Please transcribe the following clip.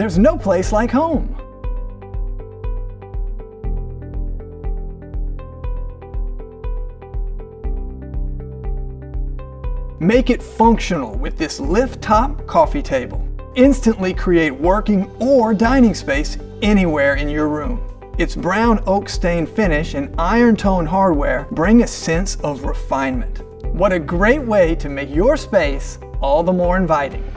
There's no place like home. Make it functional with this lift top coffee table. Instantly create working or dining space anywhere in your room. Its brown oak stain finish and iron tone hardware bring a sense of refinement. What a great way to make your space all the more inviting.